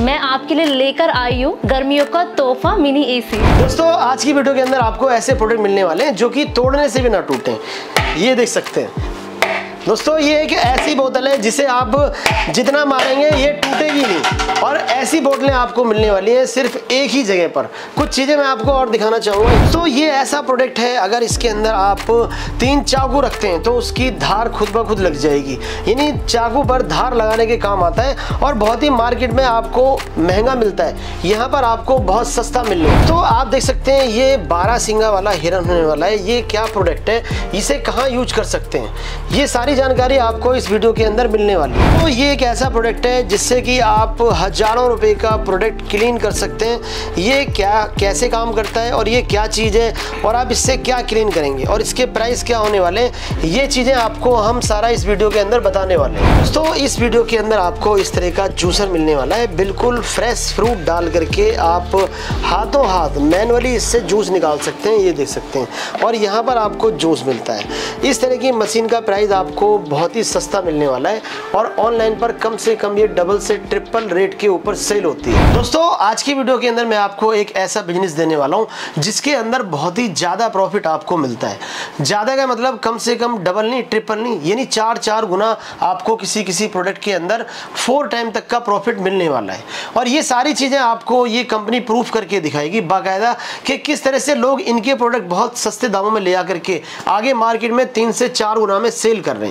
मैं आपके लिए लेकर आई हूँ गर्मियों का तोहफा मिनी एसी। दोस्तों, आज की वीडियो के अंदर आपको ऐसे प्रोडक्ट मिलने वाले हैं जो कि तोड़ने से भी ना टूटे। ये देख सकते हैं। दोस्तों, ये एक ऐसी बोतल है जिसे आप जितना मारेंगे, ये टूटेगी नहीं। और ऐसी बोतलें आपको मिलने वाली हैं सिर्फ़ एक ही जगह पर। कुछ चीज़ें मैं आपको और दिखाना चाहूँगा। तो ये ऐसा प्रोडक्ट है, अगर इसके अंदर आप तीन चाकू रखते हैं तो उसकी धार खुद ब खुद लग जाएगी। यानी चाकू पर धार लगाने के काम आता है और बहुत ही मार्केट में आपको महँगा मिलता है। यहाँ पर आपको बहुत सस्ता मिलने तो आप देख सकते हैं, ये बारह सिंगा वाला हिरन होने वाला है। ये क्या प्रोडक्ट है? इसे कहाँ यूज़ कर सकते हैं? ये सारी जानकारी आपको इस वीडियो के अंदर मिलने वाली है। तो ये एक ऐसा प्रोडक्ट है जिससे कि आप हज़ारों रुपए का प्रोडक्ट क्लीन कर सकते हैं। ये क्या, कैसे काम करता है और ये क्या चीज़ है और आप इससे क्या क्लीन करेंगे और इसके प्राइस क्या होने वाले हैं, ये चीज़ें आपको हम सारा इस वीडियो के अंदर बताने वाले हैं। दोस्तों, इस वीडियो के अंदर आपको इस तरह का जूसर मिलने वाला है। बिल्कुल फ्रेश फ्रूट डाल करके आप हाथों हाथ मैनुअली इससे जूस निकाल सकते हैं, ये देख सकते हैं। और यहाँ पर आपको जूस मिलता है। इस तरह की मशीन का प्राइस आपको बहुत ही सस्ता मिलने वाला है और ऑनलाइन पर कम से कम ये डबल से ट्रिपल रेट के ऊपर सेल होती है। दोस्तों, आज की वीडियो के अंदर मैं आपको एक ऐसा बिज़नेस देने वाला हूँ, जिसके अंदर बहुत ही ज़्यादा प्रॉफिट आपको मिलता है। ज़्यादा का मतलब कम से कम डबल नहीं ट्रिपल नहीं, यानी चार चार गुना आपको किसी किसी प्रोडक्ट के अंदर फोर टाइम तक का प्रॉफिट मिलने वाला है। और ये सारी चीज़ें आपको ये कंपनी प्रूफ करके दिखाएगी बाकायदा कि किस तरह से लोग इनके प्रोडक्ट बहुत सस्ते दामों में ले आकर के आगे मार्केट में तीन से चार गुना में सेल कर रहे हैं।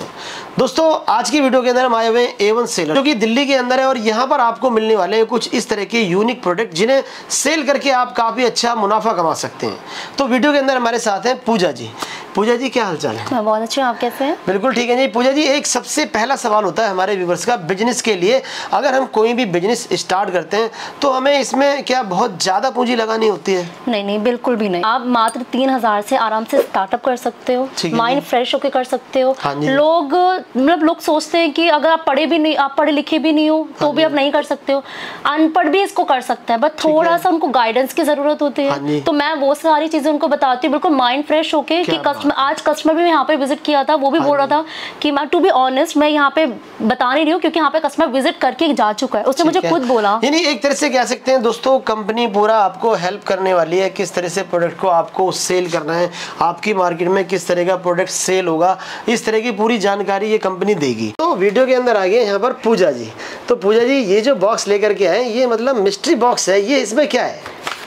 दोस्तों आज की वीडियो के अंदर हम आए हुए हैं एवन सेलर जो कि दिल्ली के अंदर है और यहाँ पर आपको मिलने वाले हैं कुछ इस तरह के यूनिक प्रोडक्ट जिन्हें सेल करके आप काफ़ी अच्छा मुनाफा कमा सकते हैं। तो वीडियो के अंदर हमारे साथ हैं पूजा जी। पूजा जी क्या हालचाल है? मैं बहुत अच्छी हूँ आप कैसे हैं? बिल्कुल ठीक है जी। पूजा जी एक सबसे पहला सवाल होता है हमारे व्यूवर्स का बिज़नेस के लिए। अगर हम कोई भी बिज़नेस स्टार्ट करते हैं तो हमें इसमें क्या बहुत ज़्यादा पूंजी लगानी होती है? नहीं नहीं बिल्कुल भी नहीं। आप मात्र तीन हज़ार से आराम से स्टार्टअप कर सकते हो। माइंड फ्रेश होके कर सकते हो। हाँ जी। लोग मतलब लोग सोचते हैं कि अगर आप पढ़े भी नहीं आप पढ़े लिखे भी नहीं हो तो हाँ भी आप नहीं कर सकते हो। अनपढ़ भी इसको कर सकता है बट थोड़ा सा उनको गाइडेंस की ज़रूरत होती हाँ। है तो मैं वो सारी चीज़ें उनको बताती हूँ बिल्कुल माइंड फ्रेश होके कि कस्टमर आज कस्टमर भी यहाँ पे विज़िट किया था वो भी हाँ बोल रहा था कि मैं टू बी ऑनेस्ट मैं यहाँ पे बता नहीं रही हूँ क्योंकि यहाँ पे कस्टमर विज़िट करके जा चुका है। उसने मुझे खुद बोला। यानी एक तरह से कह सकते हैं दोस्तों कंपनी पूरा आपको हेल्प करने वाली है किस तरह से प्रोडक्ट को आपको सेल करना है आपकी मार्केट में किस तरह का प्रोडक्ट सेल होगा इस तरह की पूरी जानकारी ये कंपनी देगी। तो वीडियो के अंदर आ गए यहाँ पर पूजा जी। तो पूजा जी ये जो बॉक्स लेकर के आए ये मतलब मिस्ट्री बॉक्स है। ये इसमें क्या है?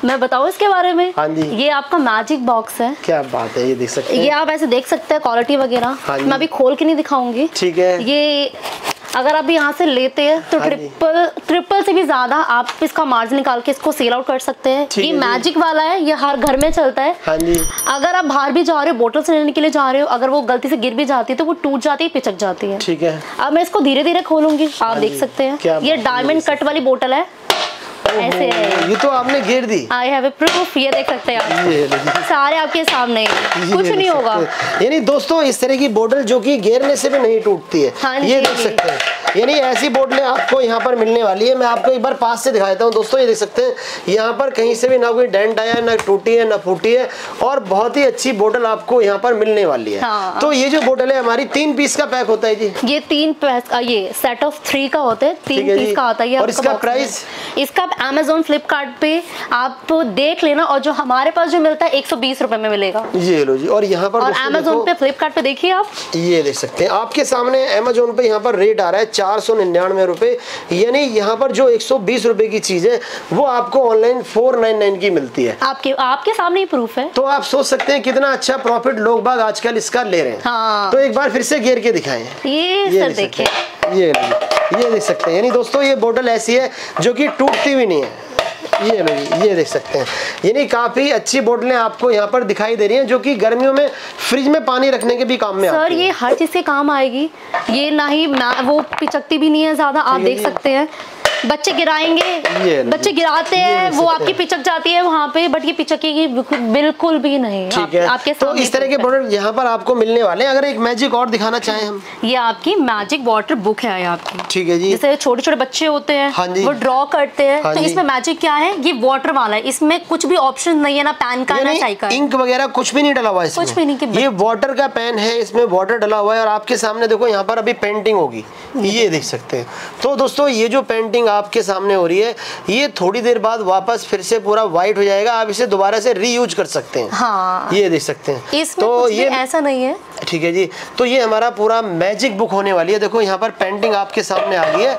मैं बताऊँ इसके बारे में? हाँ जी। ये आपका मैजिक बॉक्स है। क्या बात है ये देख सकते हैं। ये आप ऐसे देख सकते हैं क्वालिटी वगैरह। हाँ मैं अभी खोल के नहीं दिखाऊँगी। ठीक है। ये अगर आप यहाँ से लेते हैं तो हाँ ट्रिपल ट्रिपल से भी ज़्यादा आप इसका मार्जिन निकाल के इसको सेल आउट कर सकते हैं। ये है मैजिक वाला है ये हर घर में चलता है। हाँ जी। अगर आप बाहर भी जा रहे हो बोटल से लेने के लिए जा रहे हो अगर वो गलती से गिर भी जाती है तो वो टूट जाती है पिचक जाती है। ठीक है। अब मैं इसको धीरे धीरे खोलूँगी आप हाँ देख सकते हैं। ये डायमंड कट वाली बोटल है। ऐसे ये तो आपने घेर दी। आई हैव ए प्रूफ ये देख सकते हैं आप। सारे आपके सामने कुछ नहीं होगा। यानी दोस्तों इस तरह की बोतल जो कि घेरने से भी नहीं टूटती है हाँ ये देख सकते हैं। यानी ऐसी बोतलें आपको यहाँ पर मिलने वाली है। मैं आपको एक बार पास से दिखा देता हूँ। दोस्तों ये देख सकते हैं यहाँ पर कहीं से भी ना कोई डेंट आया ना टूटी है ना फूटी है और बहुत ही अच्छी बोतल आपको यहाँ पर मिलने वाली है। हाँ। तो ये जो बोतल है हमारी तीन पीस का पैक होता है जी। ये तीन ये सेट ऑफ़ थ्री का होता है। तीन पीस का आता है और इसका प्राइस? इसका अमेजोन फ्लिपकार्ट पे आप देख लेना और जो हमारे पास जो मिलता है एक सौ बीस रुपए में मिलेगा। ये लो जी और यहाँ पर और अमेजोन पे फ्लिपकार्ट पे देखिए आप। ये देख सकते हैं आपके सामने अमेजोन पे यहाँ पर रेट आ रहा है चार सौ निन्यानवे रुपए। यानी यहाँ पर जो एक सौ बीस रुपए की चीज़ है वो आपको ऑनलाइन फोर नाइन नाइन की मिलती है। आपके आपके सामने ही प्रूफ है। तो आप सोच सकते हैं कितना अच्छा प्रॉफिट लोग बाग आजकल इसका ले रहे हैं। हाँ। तो एक बार फिर से घेर के दिखाएँ। ये, ये सर देखिए। ये लो ये देख सकते हैं। यानी दोस्तों ये बोतल ऐसी है जो कि टूटती भी नहीं है। ये लो जी, ये देख सकते हैं। यानी काफ़ी अच्छी बोतलें आपको यहाँ पर दिखाई दे रही हैं जो कि गर्मियों में फ्रिज में पानी रखने के भी काम में सर ये हर चीज़ से काम आएगी। ये ना ही ना वो पिचकती भी नहीं है ज़्यादा आप देख सकते हैं। बच्चे गिराएँगे बच्चे गिराते हैं वो आपकी पिचक जाती है वहाँ पे बट ये पिचकेगी बिल्कुल बिल्कुल भी नहीं। ठीक है। आपके तो इस तरह के प्रोडक्ट यहाँ पर आपको मिलने वाले हैं। अगर एक मैजिक और दिखाना चाहें हम। ये आपकी मैजिक वाटर बुक है आपकी। ठीक है जी। जैसे छोटे छोटे बच्चे होते हैं हाँ वो ड्रॉ करते हैं। हाँ तो इसमें मैजिक क्या है? ये वाटर वाला है। इसमें कुछ भी ऑप्शन नहीं है ना पैन का ना चाय का इंक वगैरह कुछ भी नहीं डला हुआ है कुछ भी नहीं ये वाटर का पेन है इसमें वाटर डला हुआ है और आपके सामने देखो यहाँ पर अभी पेंटिंग होगी। ये देख सकते हैं। तो दोस्तों ये जो पेंटिंग आपके सामने हो रही है ये थोड़ी देर बाद वापस फिर से पूरा व्हाइट हो जाएगा आप इसे दोबारा से रीयूज कर सकते हैं। हाँ। ये देख सकते हैं। तो ये ऐसा नहीं है। ठीक है जी। तो ये हमारा पूरा मैजिक बुक होने वाली है। देखो यहाँ पर पेंटिंग आपके सामने आ गई है।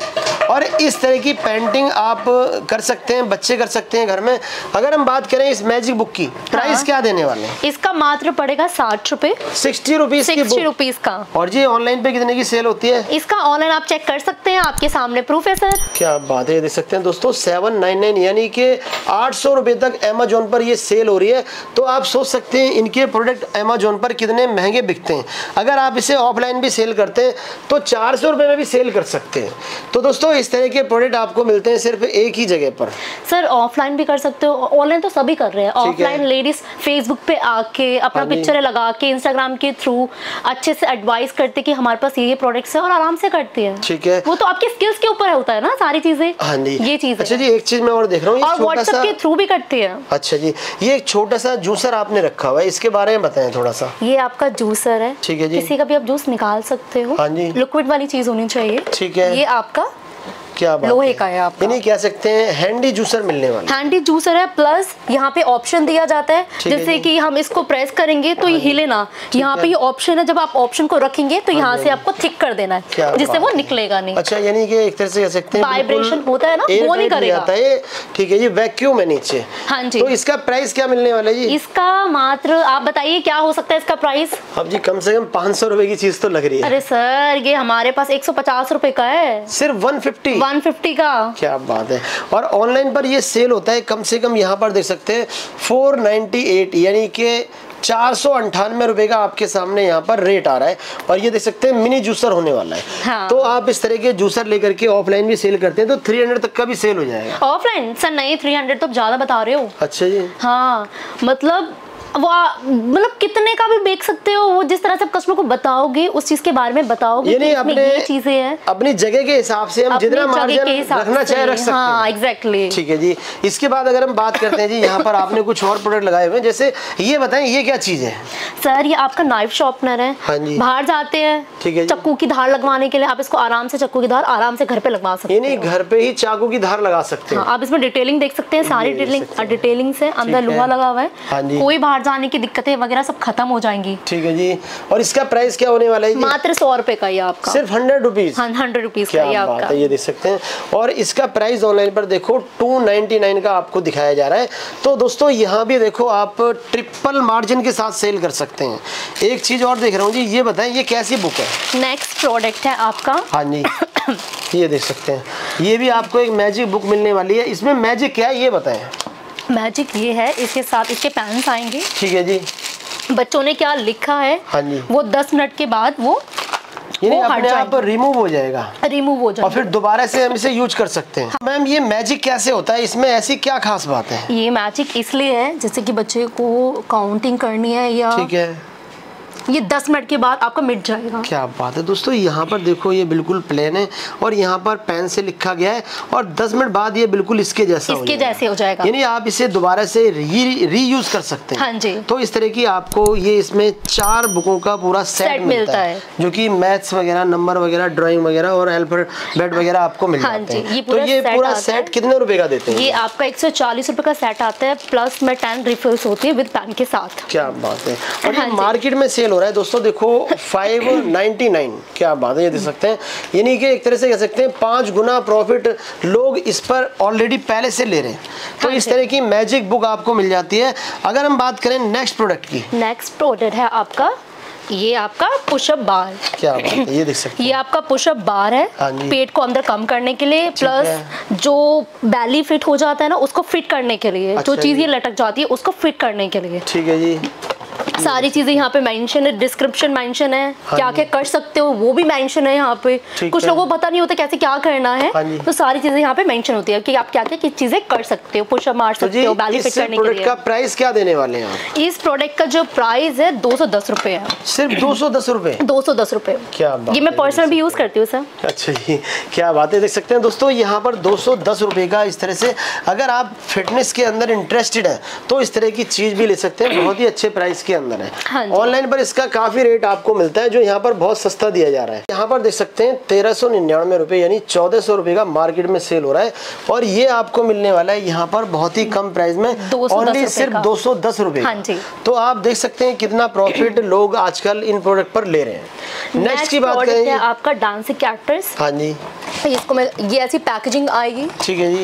और इस तरह की पेंटिंग आप कर सकते हैं बच्चे कर सकते हैं घर में। अगर हम बात करें इस मैजिक बुक की प्राइस हाँ। क्या देने वाले हैं? इसका मात्र पड़ेगा साठ रुपए। सिक्सटी रुपीज़ की सिक्सटी रुपीज़ का। और जी ऑनलाइन पे कितने की सेल होती है? इसका ऑनलाइन आप चेक कर सकते हैं आपके सामने प्रूफ है सर क्या बात है देख सकते हैं दोस्तों सेवन नाइन नाइन यानी कि आठ सौ तक अमेजोन पर ये सेल हो रही है। तो आप सोच सकते हैं इनके प्रोडक्ट अमेजोन पर कितने महँगे बिकते हैं। अगर आप इसे ऑफलाइन भी सेल करते हैं तो चार सौ रुपये में भी सेल कर सकते हैं। तो दोस्तों इस तरह के प्रोडक्ट आपको मिलते हैं सिर्फ़ एक ही जगह पर। सर ऑफलाइन भी कर सकते हो ऑनलाइन तो सभी कर रहे हैं। ऑफलाइन लेडीज़ फेसबुक पे आके अपना हाँ पिक्चर लगा के इंस्टाग्राम के थ्रू अच्छे से एडवाइस करते कि हमारे पास ये ये प्रोडक्ट्स है और आराम से करती है। ठीक है। वो तो आपके स्किल्स के ऊपर होता है ना सारी चीज़ें? हाँ जी। ये चीज़ अच्छा जी एक चीज़ मैं और देख रहा हूँ और व्हाट्सएप के थ्रू भी करती है। अच्छा जी ये एक छोटा सा जूसर आपने रखा हुआ है इसके बारे में बताएँ थोड़ा सा। ये आपका जूसर है। ठीक है जी। किसी का भी आप जूस निकाल सकते हो। हाँ जी। लिक्विड वाली चीज़ होनी चाहिए। ठीक है। ये आपका क्या बात लोहे का है आपका। इन्हीं कह सकते हैं हैंडी जूसर मिलने वाला। हैंडी जूसर है प्लस यहाँ पे ऑप्शन दिया जाता है। जैसे। कि हम इसको प्रेस करेंगे तो ये हिले ना। यहाँ पे ये ऑप्शन है जब आप ऑप्शन को रखेंगे तो यहाँ से आपको थिक कर देना हाँ है जिससे वो निकलेगा नहीं। अच्छा यानी कि एक तरह से कह सकते हैं बिल्कुल होता है ना, वो नहीं करेगा। ठीक है ये वैक्यूम है नीचे। हाँ जी। तो इसका प्राइस क्या मिलने वाला है जी? इसका मात्र आप बताइए क्या हो सकता है इसका प्राइस अब जी कम से कम पाँच सौ रुपए की चीज़ तो लग रही है। अरे सर ये हमारे पास एक सौ पचास रुपए का है। सिर्फ़ वन फिफ्टी वन फिफ्टी का। क्या बात है। और ऑनलाइन पर ये सेल होता है कम से कम यहाँ पर देख सकते हैं फोर नाइन्टी एट यानी कि चार सौ अंठानवे रुपए का आपके सामने यहाँ पर रेट आ रहा है। और ये देख सकते हैं मिनी जूसर होने वाला है। हाँ। तो आप इस तरह के जूसर लेकर के ऑफलाइन भी सेल करते हैं तो थ्री हंड्रेड तक का भी सेल हो जाएगा। ऑफलाइन सर नहीं थ्री हंड्रेड तो ज़्यादा बता रहे हो। अच्छा जी। हाँ मतलब वो मतलब कितने का भी बेच सकते हो वो जिस तरह से आप कस्टमर को बताओगे उस चीज़ के बारे में बताओगे ये अपने ये चीज़ें हैं। अपनी जगह के हिसाब से हम जितना मार्जिन रखना चाहे रख सकते हाँ हैं। एग्जैक्टली ठीक है जी। इसके बाद अगर हम बात करते हैं जी यहाँ पर आपने कुछ और प्रोडक्ट लगाए हुए हैं जैसे ये बताएँ ये क्या चीज़ है? सर ये आपका नाइफ शॉर्पनर है। हाँ जी। बाहर जाते हैं ठीक है चक्कू की धार लगवाने के लिए आप इसको आराम से चक्कू की धार आराम से घर पे लगवा सकते हो। घर पे ही चाकू की धार लगा सकते हैं। हाँ, आप इसमें डिटेलिंग देख सकते हैं सारी डिटेलिंग डिटेलिंग से अंदर लोहा लगा हुआ है। कोई बाहर जाने की दिक्कतें वगैरह सब खत्म हो जाएँगी। ठीक है जी। और इसका प्राइस क्या होने वाला है? जी मात्र सौ रुपए का ये आपका। सिर्फ़ हंड्रेड रुपीज़ हंड्रेड रुपीज़ का बात आपका। है ये देख सकते हैं। और इसका प्राइस ऑनलाइन पर देखो 299 का आपको दिखाया जा रहा है। तो दोस्तों यहाँ भी देखो आप ट्रिपल मार्जिन के साथ सेल कर सकते हैं। एक चीज़ और देख रहा हूँ जी ये बताएँ ये कैसी बुक है? नेक्स्ट प्रोडक्ट है आपका। हाँ जी। ये देख सकते हैं। ये भी आपको एक मैजिक बुक मिलने वाली है। इसमें मैजिक क्या है ये बताएँ। मैजिक ये है इसके साथ इसके पेन्स आएँगे। ठीक है जी। बच्चों ने क्या लिखा है हाँ जी। वो दस मिनट के बाद वो अपने आप। रिमूव हो जाएगा। रिमूव हो जाएगा। और फिर दोबारा से हम इसे यूज़ कर सकते हैं। मैम ये मैजिक कैसे होता है? इसमें ऐसी क्या खास बात है? ये मैजिक इसलिए है जैसे कि बच्चे को काउंटिंग करनी है या ठीक है। ये दस मिनट के बाद आपका मिट जाएगा क्या बात है दोस्तों यहाँ पर देखो ये बिल्कुल प्लेन है और यहाँ पर पेन से लिखा गया है और 10 मिनट बाद ये बिल्कुल इसके जैसा इसके जाएगा। जैसे हो जाएगा यानी आप इसे दोबारा से री रीयूज कर सकते हैं हाँ जी। तो इस तरह की आपको ये इसमें चार बुकों का पूरा सेट, सेट मिलता, मिलता है, है। जो की मैथ्स वगैरह नंबर वगैरह ड्रॉइंग वगैरह और अल्फ़ाबेट वगैरह आपको मिल हाँ जाते हैं तो ये पूरा है। सेट कितने रुपए का देते हैं ये आपका एक सौ का सेट आता है प्लस में टेन रिफिल्स होती है विद पेन के साथ क्या बात है और हाँ। मार्केट में सेल हो रहा है। दोस्तों देखो फाइव नाइनटी नाइन क्या बात है ये देख सकते हैं। यानी कि एक तरह से कह सकते हैं पाँच गुना प्रॉफिट लोग इस पर ऑलरेडी पहले से ले रहे हैं। तो हाँ इस तरह की मैजिक बुक आपको मिल जाती है। अगर हम बात करें नेक्स्ट प्रोडक्ट की। नेक्स्ट प्रोडक्ट है आपका ये आपका पुशअप बार क्या बात है ये देख सकते हैं। ये आपका पुशअप बार है हाँ पेट को अंदर कम करने के लिए प्लस जो बैली फिट हो जाता है ना उसको फिट करने के लिए। अच्छा जो चीज़ ये लटक जाती है उसको फिट करने के लिए। ठीक है जी। सारी चीज़ें यहाँ पे मेंशन है डिस्क्रिप्शन मेंशन है हाँ क्या क्या कर सकते हो वो भी मेंशन है यहाँ पे। कुछ। लोगों को पता नहीं होता कैसे क्या करना है हाँ तो सारी चीज़ें यहाँ पे मेंशन होती है कि आप क्या क्या किस चीज़ें कर सकते हो पुशअप मार तो सकते हो बैली फिट करने के लिए। का प्राइस क्या देने वाले हैं आप? इस प्रोडक्ट का जो प्राइस है दो सौ दस रुपए है। सिर्फ़ दो सौ दस रुपए? दो सौ दस रुपए। क्या ये मैं पर्सनल भी यूज़ करती हूँ सर अच्छा जी क्या बात है देख सकते हैं दोस्तों यहाँ पर दो सौ दस रुपये का इस तरह से अगर आप फिटनेस के अंदर इंटरेस्टेड है तो इस तरह की चीज़ भी ले सकते हैं बहुत ही अच्छे प्राइस के अंदर। अंदर हाँ। है ऑनलाइन पर इसका काफ़ी रेट आपको मिलता है जो यहाँ पर बहुत सस्ता दिया जा रहा है। यहाँ पर देख सकते हैं तेरह सौ निन्यानवे रुपए यानी चौदह सौ रुपए का मार्केट में सेल हो रहा है। और ये आपको मिलने वाला है यहाँ पर बहुत ही कम प्राइस में ओनली सिर्फ़ दो सौ दस रुपए। हाँ तो आप देख सकते हैं कितना प्रॉफिट लोग आजकल इन प्रोडक्ट पर ले रहे हैं। नेक्स्ट की बात करें आपका डांसिंग कैक्टर्स हाँ जी। इसको मैं ये ऐसी पैकेजिंग आएगी। ठीक है जी।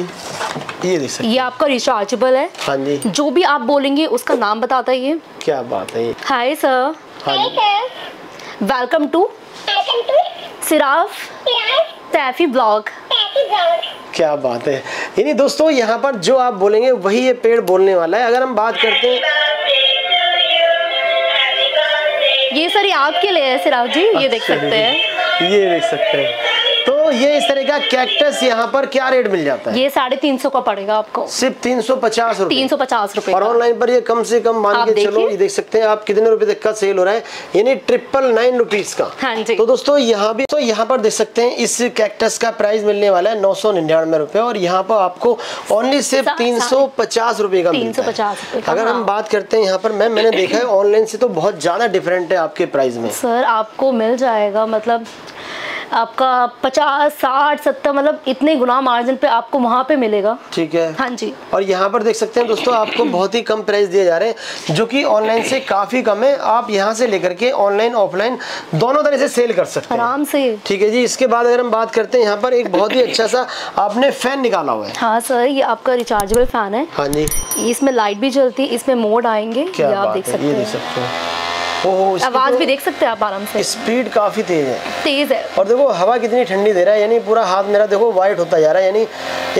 ये देख सकते ये आपका रिचार्जेबल है। हाँ जी। जो भी आप बोलेंगे उसका नाम बताता है ये। क्या बात है। ये हाय सर हाँ जी। वेलकम टू सिराफ तैफी ब्लॉग क्या बात है। यानी दोस्तों यहाँ पर जो आप बोलेंगे वही ये पेड़ बोलने वाला है। अगर हम बात करते हैं ये सर ये आपके लिए है सिराफ जी। ये देख अच्छा सकते हैं। ये देख सकते हैं। तो ये इस तरह का कैक्टस यहाँ पर क्या रेट मिल जाता है? ये साढ़े तीन सौ का पड़ेगा आपको। सिर्फ़ तीन सौ पचास रूपए। तीन सौ पचास रूपए और ऑनलाइन पर ये कम से कम मान के चलो ये देख सकते हैं आप कितने रुपए तक का सेल हो रहा है। यानी ट्रिपल नाइन रुपीज़ का। हाँ जी। तो दोस्तों यहाँ भी तो यहाँ पर देख सकते हैं इस कैक्टस का प्राइस मिलने वाला है नौ सौ निन्यानवे रूपए और यहाँ पर आपको ओनली सिर्फ़ तीन सौ पचास रूपए का है। 350 रुपए अगर हम हाँ। बात करते हैं यहाँ पर मैम मैंने देखा है ऑनलाइन से तो बहुत ज़्यादा डिफरेंट है आपके प्राइस में। सर आपको मिल जाएगा मतलब आपका पचास साठ सत्तर मतलब इतने गुना मार्जिन पे आपको वहाँ पे मिलेगा। ठीक है। हाँ जी। और यहाँ पर देख सकते हैं दोस्तों आपको बहुत ही कम प्राइस दिए जा रहे हैं जो कि ऑनलाइन से काफ़ी कम है। आप यहाँ से लेकर के ऑनलाइन ऑफलाइन दोनों तरह से सेल कर सकते हैं। आराम से। ठीक है जी इसके बाद अगर हम बात करते हैं यहाँ पर एक बहुत ही अच्छा सा आपने फ़ैन निकाला हुआ है। हाँ सर ये आपका रिचार्जेबल फ़ैन है। हाँ जी। इसमें लाइट भी जलती है इसमें मोड आएँगे। ये आप देख सकते देख सकते हैं। ओहो आवाज़ तो भी देख सकते हैं आप आराम से। स्पीड काफ़ी तेज है। तेज है। और देखो हवा कितनी ठंडी दे रहा है यानी पूरा हाथ मेरा देखो व्हाइट होता जा रहा है यानी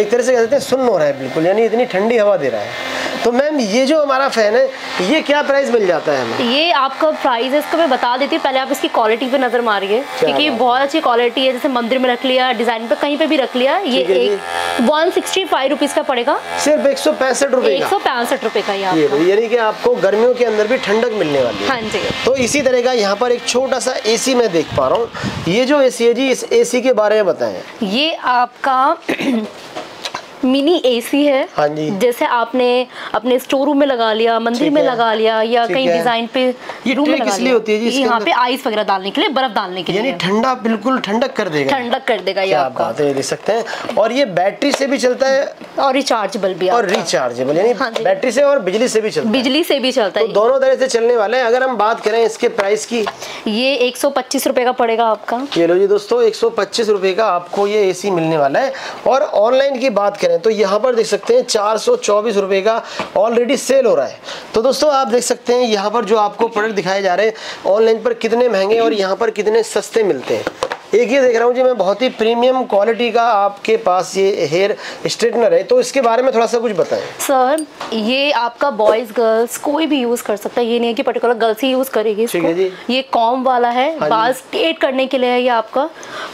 एक तरह से कह सकते हैं सुन हो रहा है बिल्कुल यानी इतनी ठंडी हवा दे रहा है। तो मैम ये जो हमारा फ़ैन है ये क्या प्राइस मिल जाता है हमें? ये आपका प्राइस है इसको मैं बता देती हूँ। पहले आप इसकी क्वालिटी पे नज़र मारिए क्योंकि बात बहुत अच्छी क्वालिटी है जैसे मंदिर में रख लिया डिज़ाइन पे कहीं पे भी रख लिया ये। एक वन सिक्सटी फाइव रुपीज़ का पड़ेगा। सिर्फ़ एक सौ पैंसठ रुपए एक का सौ पैंसठ रुपए का ये ये यानी कि आपको गर्मियों के अंदर भी ठंडक मिलने वाली है। हाँ जी। तो इसी तरह का यहाँ पर एक छोटा सा एसी मैं देख पा रहा हूँ। ये जो एसी है जी इस एसी के बारे में बताएँ। ये आपका मिनी एसी है। हाँ जी। जैसे आपने अपने स्टोर रूम में लगा लिया मंदिर में लगा लिया या कहीं डिज़ाइन पे ये रूम में लिया। होती है जी यहाँ पे आइस वगैरह डालने के लिए बर्फ़ डालने के यानी लिए। ठंडा बिल्कुल ठंडक कर देगा। ठंडक कर देगा ये आपका। बात है सकते हैं। और ये बैटरी से भी चलता है? और रिचार्जेबल भी और रिचार्जेबल यानी हाँ बैटरी से और बिजली से भी चलता है। बिजली से भी चलता तो है दोनों तरह से चलने वाले हैं। अगर हम बात करें इसके प्राइस की। ये एक सौ का पड़ेगा आपका। ये लो जी दोस्तों एक सौ का आपको ये एसी मिलने वाला है। और ऑनलाइन की बात करें तो यहाँ पर देख सकते हैं चार सौ चौबीस रुपए का ऑलरेडी सेल हो रहा है। तो दोस्तों, आप देख सकते हैं यहाँ पर जो आपको प्रोडक्ट दिखाए जा रहे हैं ऑनलाइन पर कितने महँगे और यहाँ पर कितने सस्ते मिलते हैं। एक ये देख रहा हूँ जी मैं बहुत ही प्रीमियम क्वालिटी का आपके पास ये हेयर स्ट्रेटनर है तो इसके बारे में थोड़ा सा कुछ बताएँ। सर ये आपका बॉयज़ गर्ल्स कोई भी यूज़ कर सकता है ये नहीं है कि पर्टिकुलर गर्ल्स ही यूज़ करेगी है जी। ये कॉम वाला है हाँ बाल स्ट्रेट करने के लिए है ये आपका।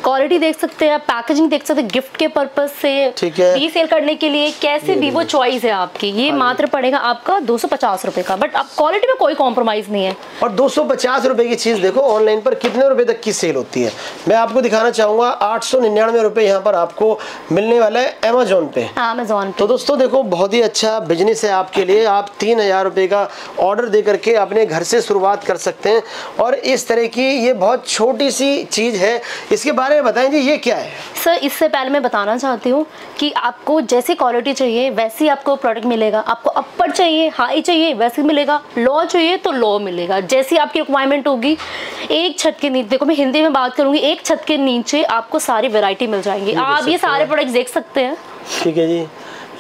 क्वालिटी देख सकते हैं पैकेजिंग देख सकते हैं गिफ्ट के पर्पज से ठीक है। रीसेल करने के लिए कैसे भी वो चॉइस है आपकी ये हाँ मात्र पड़ेगा आपका दो सौ पचास रुपए का बट आप क्वालिटी में कोई कॉम्प्रोमाइज नहीं है। और दो सौ पचास रुपए की चीज़ देखो ऑनलाइन पर कितने रुपए तक की सेल होती है? मैं आपको दिखाना चाहूँगा आठ सौ निन्यानवे रुपए यहाँ पर आपको मिलने वाला है अमेजोन पे। अमेजोन तो दोस्तों देखो बहुत ही अच्छा बिज़नेस है आपके लिए। आप तीन हज़ार रुपये का ऑर्डर दे करके अपने घर से शुरुआत कर सकते हैं। और इस तरह की ये बहुत छोटी सी चीज़ है। इसके बारे में बताएँ जी ये क्या है? सर इससे पहले मैं बताना चाहती हूँ कि आपको जैसी क्वालिटी चाहिए वैसी आपको प्रोडक्ट मिलेगा। आपको अपर चाहिए हाई चाहिए वैसे मिलेगा। लो चाहिए तो लो मिलेगा। जैसी आपकी रिक्वायरमेंट होगी एक छत के नीचे देखो मैं हिंदी में बात करूँगी एक छत के नीचे आपको सारी वैरायटी मिल जाएँगी। आप ये सारे प्रोडक्ट देख सकते हैं। ठीक है जी।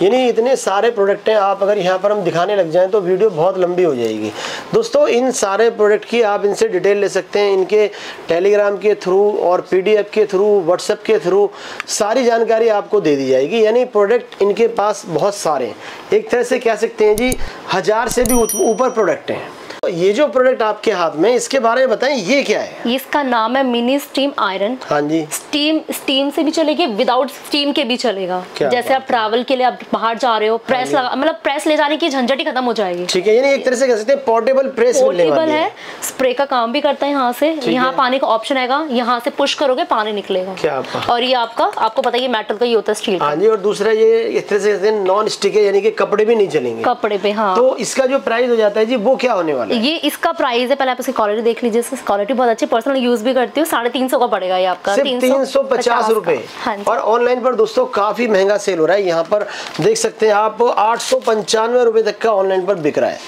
यानी इतने सारे प्रोडक्ट हैं आप अगर यहाँ पर हम दिखाने लग जाएँ तो वीडियो बहुत लंबी हो जाएगी। दोस्तों इन सारे प्रोडक्ट की आप इनसे डिटेल ले सकते हैं इनके टेलीग्राम के थ्रू और पीडीएफ के थ्रू व्हाट्सएप के थ्रू सारी जानकारी आपको दे दी जाएगी। यानी प्रोडक्ट इनके पास बहुत सारे हैं। एक तरह से कह सकते हैं जी हज़ार से भी ऊपर प्रोडक्ट हैं। ये जो प्रोडक्ट आपके हाथ में इसके बारे में बताएँ ये क्या है? इसका नाम है मिनी स्टीम आयरन हाँ जी। स्टीम स्टीम से भी चलेगी विदाउट स्टीम के भी चलेगा। जैसे आप ट्रैवल के लिए आप बाहर जा रहे हो प्रेस जी। लगा मतलब प्रेस ले जाने की झंझट ही खत्म हो जाएगी। ठीक है यानी एक तरह से कह सकते हैं पोर्टेबल प्रेस पोर्टेबल है है। स्प्रे का काम भी करता है यहाँ से। यहाँ पानी का ऑप्शन आएगा यहाँ से पुश करोगे पानी निकलेगा। क्या और ये आपका आपको पता है मेटल का ही होता है स्टील हाँ जी और दूसरा ये इस तरह से कहते हैं नॉन स्टिक है यानी कि कपड़े भी नहीं चलेंगे कपड़े पे हाँ। तो इसका जो प्राइस हो जाता है जी वो क्या होने वाला वाला है? ये इसका प्राइस है पहले आप इसकी क्वालिटी देख लीजिए इसकी क्वालिटी बहुत अच्छी पर्सनल यूज़ भी करती हूँ साढ़े तीन सौ का पड़ेगा ये आपका सिर्फ़ तीन सौ पचास। रुपए। हाँ और ऑनलाइन पर दोस्तों काफ़ी महँगा सेल हो रहा है यहाँ पर देख सकते हैं आप आठ सौ पंचानवे रूपए तक का ऑनलाइन पर बिक रहा है।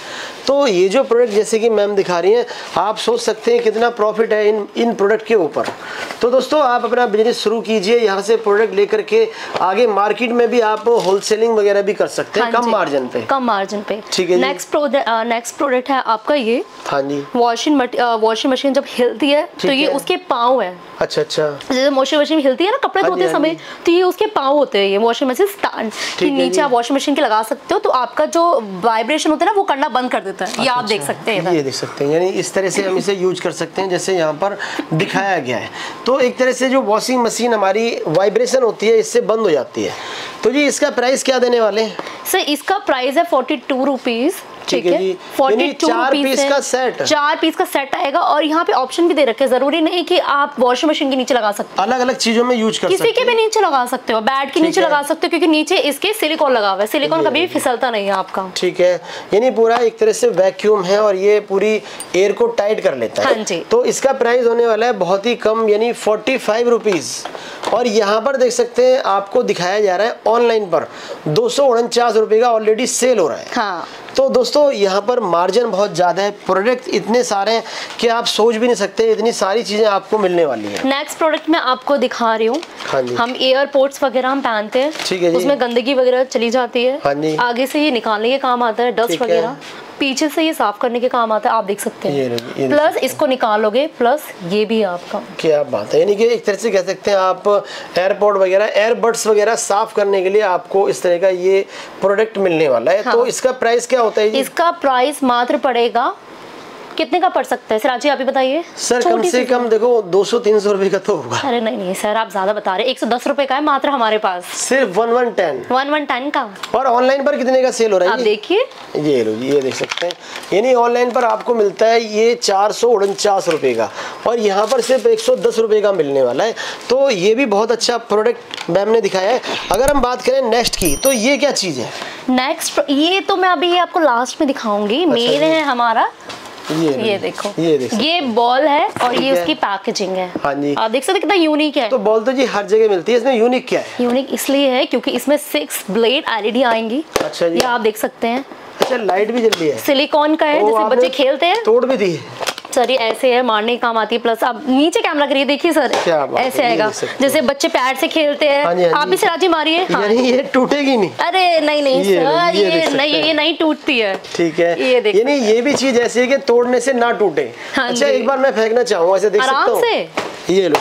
तो ये जो प्रोडक्ट जैसे कि मैम दिखा रही हैं आप सोच सकते हैं कितना प्रॉफिट है इन इन प्रोडक्ट के ऊपर। तो दोस्तों आप अपना बिज़नेस शुरू कीजिए यहाँ से प्रोडक्ट लेकर के आगे मार्केट में भी आप होलसेलिंग वगैरह भी कर सकते हैं हाँ कम मार्जिन पे। कम मार्जिन पे। ठीक है नेक्स्ट प्रोडक्ट नेक्स्ट प्रोडक्ट है आपका ये हाँ जी। वॉशिंग वॉशिंग मशीन जब हिलती है तो ये उसके पाँव है। अच्छा अच्छा। जैसे वॉशिंग मशीन हिलती है ना कपड़े हाँ धोते हाँ समय तो ये उसके पाँव होते हैं ये वॉशिंग मशीन स्टैंड नीचे आप वॉशिंग मशीन के लगा सकते हो तो आपका जो वाइब्रेशन होता है ना वो करना बंद कर देता है। ये आप देख सकते हैं अच्छा, ये देख सकते हैं यानी इस तरह से हम इसे यूज़ कर सकते हैं जैसे यहाँ पर दिखाया गया है। तो एक तरह से जो वॉशिंग मशीन हमारी वाइब्रेशन होती है इससे बंद हो जाती है। तो जी इसका प्राइस क्या देने वाले हैं? सर इसका प्राइस है फोर्टी टू रुपीज़ ठीक है? जी। फोर्टी यानी टू चार पीस का सेट। चार पीस का सेट आएगा और यहाँ पे ऑप्शन भी दे रखे ज़रूरी नहीं कि आप वॉशिंग मशीन के नीचे लगा सकते अलग अलग चीज़ों में यूज़ कर किसी के भी नीचे लगा सकते हो। बैट के नीचे लगा सकते हो क्योंकि नीचे इसके सिलिकॉन लगा हुआ है। सिलिकॉन कभी भी फिसलता नहीं है आपका। ठीक है। यानी पूरा एक तरह से वैक्यूम है और ये पूरी एयर को टाइट कर लेता है। हाँ तो इसका प्राइस होने वाला है बहुत ही कम यानी फोर्टी फाइव रुपीज़ और यहाँ पर देख सकते हैं आपको दिखाया जा रहा है ऑनलाइन पर। दो सौ का ऑलरेडी सेल हो रहा है। हाँ। तो दोस्तों यहाँ पर मार्जिन बहुत ज़्यादा है। प्रोडक्ट इतने सारे हैं कि आप सोच भी नहीं सकते इतनी सारी चीज़ें आपको मिलने वाली हैं। नेक्स्ट प्रोडक्ट मैं आपको दिखा रही हूँ। हाँ। हम एयरपोर्ट्स वगैरह हम पहनते हैं। ठीक है। उसमें गंदगी वगैरह चली जाती है। हाँ आगे से ये निकालने के काम आता है डस्ट वगैरह। पीछे से ये साफ़ करने के काम आता है आप देख सकते ये हैं लो, ये प्लस इसको निकालोगे प्लस ये भी आपका। क्या बात है। यानी कि एक तरह से कह सकते हैं आप एयरपोर्ट वगैरह एयरबड्स वगैरह साफ़ करने के लिए आपको इस तरह का ये प्रोडक्ट मिलने वाला है। हाँ। तो। इसका प्राइस क्या होता है जी। इसका प्राइस मात्र पड़ेगा कितने का पड़ सकता है? सिराजी आप ही बताइए। सर कम से कम देखो 200-300 रुपए का तो होगा। अरे नहीं नहीं सर आप ज़्यादा बता रहे एक सौ दस रुपए का है मात्र हमारे पास। सिर्फ़ one one ten one one ten का। और ऑनलाइन पर कितने का सेल हो रहा है? जी? देखिए। ये लो जी ये देख सकते हैं। यानी ऑनलाइन पर आपको मिलता है ये चार सौ उनचास रुपये का। और यहाँ पर सिर्फ़ एक सौ दस रुपये का मिलने वाला है। तो ये भी बहुत अच्छा प्रोडक्ट मैम ने दिखाया है। अगर हम बात करें नेक्स्ट की तो ये क्या चीज़ है? नेक्स्ट ये तो मैं अभी आपको लास्ट में दिखाऊँगी। मेन है हमारा। ये ये देखो। ये देखो ये बॉल है और ये। उसकी पैकेजिंग है। हाँ जी। आप देख सकते कितना यूनिक है। तो बॉल तो जी हर जगह मिलती है इसमें यूनिक क्या है? यूनिक इसलिए है क्योंकि इसमें सिक्स ब्लेड एलईडी आएँगी। अच्छा जी। ये आप देख सकते हैं। अच्छा लाइट भी जल्दी है। सिलिकॉन का है जैसे बच्चे खेलते हैं। तोड़ भी दी है। सर ये ऐसे है मारने के काम आती। है प्लस आप नीचे कैमरा करिए देखिए सर क्या ऐसे आएगा। जैसे बच्चे पैर से खेलते हैं। हाँ हाँ आप इसे राज़ी मारिये मारिए। हाँ। ये टूटेगी नहीं। अरे नहीं नहीं ये सर ये नहीं ये नहीं टूटती है। ठीक है। ये देखिए नहीं ये भी चीज़ ऐसी है कि तोड़ने से ना टूटे। अच्छा एक बार मैं फेंकना चाहूँगा ऐसे देख सकता हूँ? ये लो।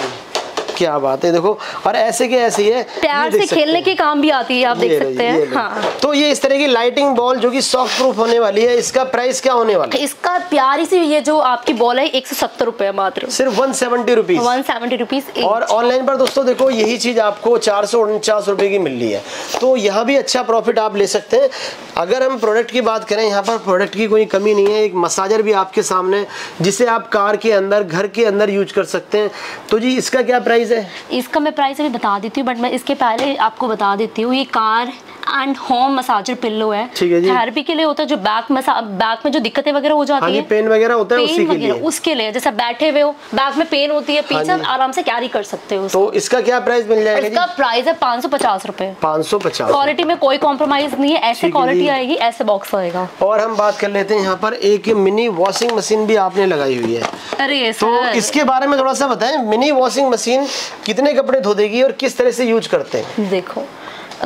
क्या बात है देखो और ऐसे के ऐसी है प्यार से खेलने के काम भी आती है आप देख सकते हैं हाँ। तो ये इस तरह की लाइटिंग बॉल जो कि सॉफ्ट प्रूफ होने वाली है इसका प्राइस क्या होने वाला है? इसका प्यारी सी ये जो आपकी बॉल है एक सौ सत्तर रुपए मात्र। सिर्फ़ one seventy rupees one seventy rupees और ऑनलाइन पर दोस्तों देखो यही चीज़ आपको चार सौ उनचास रुपए की मिल रही है। तो यहाँ भी अच्छा प्रॉफिट आप ले सकते हैं। अगर हम प्रोडक्ट की बात करें यहाँ पर प्रोडक्ट की कोई कमी नहीं है। एक मसाजर भी आपके सामने जिसे आप कार के अंदर घर के अंदर यूज़ कर सकते हैं। तो जी इसका क्या प्राइस है? इसका मैं प्राइस अभी बता देती हूँ बट मैं इसके पहले आपको बता देती हूँ ये car and home massager pillow है। ठीक है थेरेपी के लिए होता है जो बैक मसा बैक में जो दिक्कतें वगैरह हो हाँ जाती जी है। पेन वगैरह होता है उसी के लिए। उसके लिए जैसे बैठे हुए हो बैक में पेन होती है पीछे हाँ आराम से कैरी कर सकते हो तो इसका क्या प्राइस मिल जाएगा इसका प्राइस है पाँच सौ पचास रूपए। पाँच सौ पचास। क्वालिटी में कोई कॉम्प्रोमाइज नहीं है ऐसे क्वालिटी आएगी ऐसे बॉक्स आएगा। और हम बात कर लेते हैं यहाँ पर एक मिनी वॉशिंग मशीन भी आपने लगाई हुई है। अरे तो इसके बारे में थोड़ा सा बताए मिनी वॉशिंग मशीन कितने कपड़े धो देगी और किस तरह से यूज़ करते हैं? देखो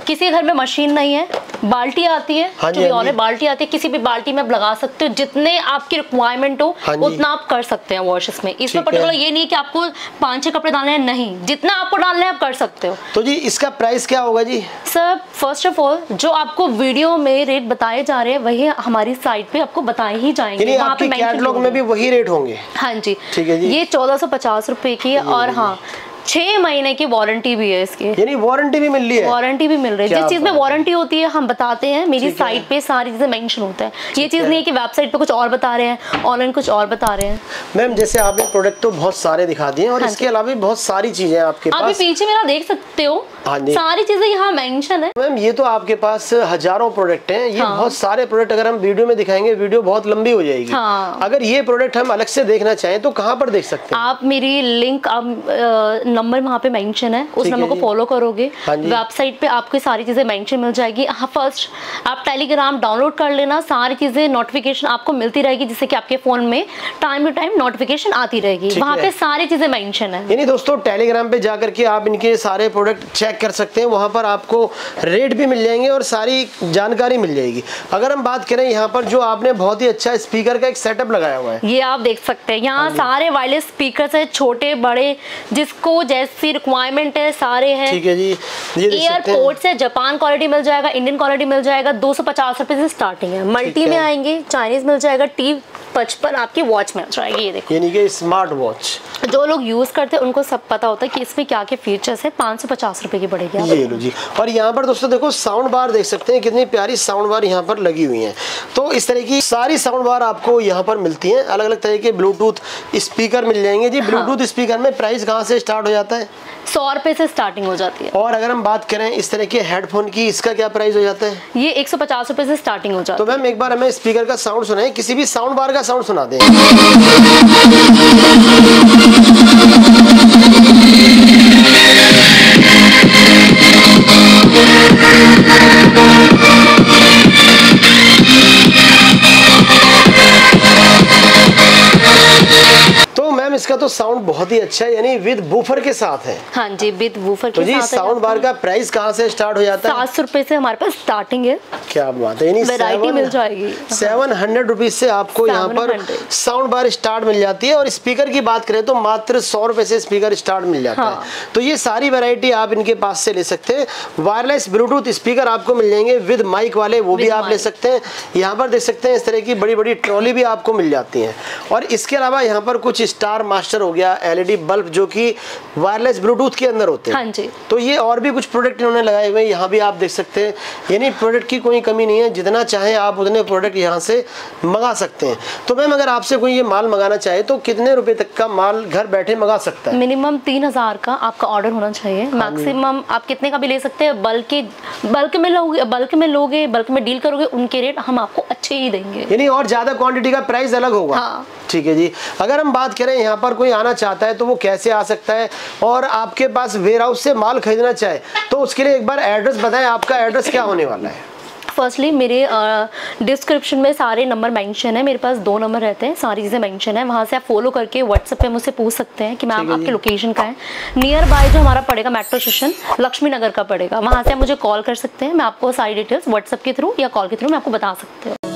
किसी घर में मशीन नहीं है बाल्टी आती है हाँ जी, to हाँ जी। बाल्टी आती है किसी भी बाल्टी में आप लगा सकते हो जितने आपकी रिक्वायरमेंट हो हाँ उतना आप कर सकते हैं वॉशेस में। इसमें पर्टिकुलर ये नहीं है कि आपको पाँच छह कपड़े डालने हैं नहीं। जितना आपको डालना है आप कर सकते हो। तो जी इसका प्राइस क्या होगा जी? सर फ़र्स्ट ऑफ़ ऑल जो आपको वीडियो में रेट बताए जा रहे हैं वही हमारी साइट पे आपको बताए ही जाएँगे। वहाँ पे आपके mention कैटलॉग में भी वही रेट होंगे। हाँ जी। ठीक है ये चौदह सौ पचास रुपए की और हाँ छह महीने की वारंटी भी है इसकी। यानी वारंटी भी मिल रही है? वारंटी भी मिल रही है। जिस चीज़ में वारंटी होती है हम बताते हैं मेरी साइट पे सारी चीज़ें मेंशन होता है। ये चीज़ नहीं है कि वेबसाइट पे कुछ और बता रहे हैं ऑनलाइन कुछ और बता रहे हैं। मैम जैसे आपने प्रोडक्ट तो बहुत सारे दिखा दिए और हाँ इसके अलावा भी बहुत सारी चीज़ें आपके आप पीछे मेरा देख सकते हो। हाँ जी। सारी चीज़ें यहाँ मेंशन है। मैम ये तो आपके पास हज़ारों प्रोडक्ट हैं। ये हाँ। बहुत सारे प्रोडक्ट अगर हम वीडियो में दिखाएँगे वीडियो बहुत लंबी हो जाएगी। हाँ। अगर ये प्रोडक्ट हम अलग से देखना चाहें तो कहाँ पर देख सकते हैं? आप मेरी लिंक आप नंबर वहाँ पे मेंशन है। उस नंबर को फॉलो करोगे। हाँ वेबसाइट पे आपको सारी चीज़ें मेंशन मिल जाएगी। हाँ फ़र्स्ट आप टेलीग्राम डाउनलोड कर लेना। सारी चीज़ें नोटिफिकेशन आपको मिलती रहेगी जिससे कि आपके फ़ोन में टाइम टू टाइम नोटिफिकेशन आती रहेगी। वहाँ पे सारी चीज़ें मेंशन है। यानी दोस्तों टेलीग्राम पे जाकर के आप इनके सारे प्रोडक्ट चेक कर सकते हैं वहाँ पर आपको रेट भी मिल जाएँगे और सारी जानकारी मिल जाएगी। अगर हम बात करें यहाँ पर जो आपने बहुत ही अच्छा स्पीकर का एक सेटअप लगाया हुआ है। ये आप देख सकते हैं हाँ यहाँ सारे वायरलेस स्पीकर है छोटे बड़े जिसको जैसी रिक्वायरमेंट है सारे हैं। ठीक है जी। एयरपोर्ट से जापान क्वालिटी मिल जाएगा इंडियन क्वालिटी मिल जाएगा दो सौ पचास रुपए से स्टार्टिंग है। मल्टी में आएँगे चाइनीज़ मिल जाएगा टी पचपन आपकी वॉच मिल जाएगी ये देखो। यानी कि स्मार्ट वॉच जो लोग यूज़ करते हैं उनको सब पता होता है कि इसमें क्या क्या फीचर्स है। पाँच सौ पचास रुपए की पड़ेगी ये लो जी। और यहाँ पर दोस्तों देखो साउंड बार देख सकते हैं कितनी प्यारी साउंड बार यहाँ पर लगी हुई हैं। तो इस तरह की सारी साउंड बार आपको यहाँ पर मिलती हैं। अलग अलग तरह के ब्लूटूथ स्पीकर मिल जाएँगे जी। ब्लूटूथ स्पीकर में प्राइस कहाँ से स्टार्ट हो जाता है? सौ रुपए से स्टार्टिंग हो जाती है। और अगर हम बात करें इस तरह के हेडफोन की इसका क्या प्राइस हो जाता है? ये एक सौ पचास रुपए से स्टार्टिंग हो जाती तो मैम एक बार हमें स्पीकर का साउंड सुनाए। किसी भी साउंड बार का साउंड सुना दें। तो मैम इसका तो साउंड बहुत ही अच्छा है यानी विद बूफर के साथ है। है जी विद वूफर तो के जी साथ साउंड बार का प्राइस कहाँ से स्टार्ट हो जाता है? सात सौ रुपए से हमारे पास स्टार्टिंग है। क्या बात है यानी मिल जाएगी। सेवन हंड्रेड रुपीज़ से आपको यहाँ पर साउंड बार स्टार्ट मिल जाती है और स्पीकर की बात करें तो मात्र सौ रुपए से स्पीकर स्टार्ट मिल जाता हाँ। है। तो ये सारी वैरायटी आप इनके पास से ले सकते हैं। वायरलेस ब्लूटूथ स्पीकर आपको मिल जाएँगे विद माइक वाले वो भी आप ले सकते हैं। यहाँ पर देख सकते हैं इस तरह की बड़ी बड़ी ट्रॉली भी आपको मिल जाती है। और इसके अलावा यहाँ पर कुछ स्टार मास्टर हो गया एलईडी बल्ब जो कि वायरलेस ब्लूटूथ के अंदर होते हैं। हाँ जी। तो ये और भी कुछ प्रोडक्ट इन्होंने लगाए हुए हैं यहाँ भी आप देख सकते हैं। यानी प्रोडक्ट की कोई कमी नहीं है जितना चाहे आप उतने प्रोडक्ट यहाँ से मंगा सकते हैं। तो मैम अगर आपसे कोई ये माल मंगाना चाहे तो कितने रुपए तक का माल घर बैठे मंगा सकता है? मिनिमम तीन हज़ार का आपका ऑर्डर होना चाहिए। हाँ मैक्सिमम आप कितने का भी ले सकते हैं बल्क बल्क में लोगे बल्क में लोगे बल्क में डील करोगे उनके रेट हम आपको अच्छे ही देंगे। यानी और ज़्यादा क्वांटिटी का प्राइस अलग होगा। हाँ। ठीक है जी। अगर हम बात करें यहाँ पर कोई आना चाहता है तो वो कैसे आ सकता है? और आपके पास वेयर हाउस से माल खरीदना चाहे तो उसके लिए एक बार एड्रेस बताएँ आपका एड्रेस क्या होने वाला है? फर्स्टली मेरे डिस्क्रिप्शन में सारे नंबर मेंशन है मेरे पास दो नंबर रहते हैं सारी चीज़ें मेंशन है वहाँ से आप फॉलो करके व्हाट्सएप पे मुझसे पूछ सकते हैं कि मैम आपकी लोकेशन का है? नियर बाय जो हमारा पड़ेगा मेट्रो स्टेशन लक्ष्मी नगर का पड़ेगा वहाँ से आप मुझे कॉल कर सकते हैं मैं आपको सारी डिटेल्स व्हाट्सएप के थ्रू या कॉल के थ्रू मैं आपको बता सकते हैं।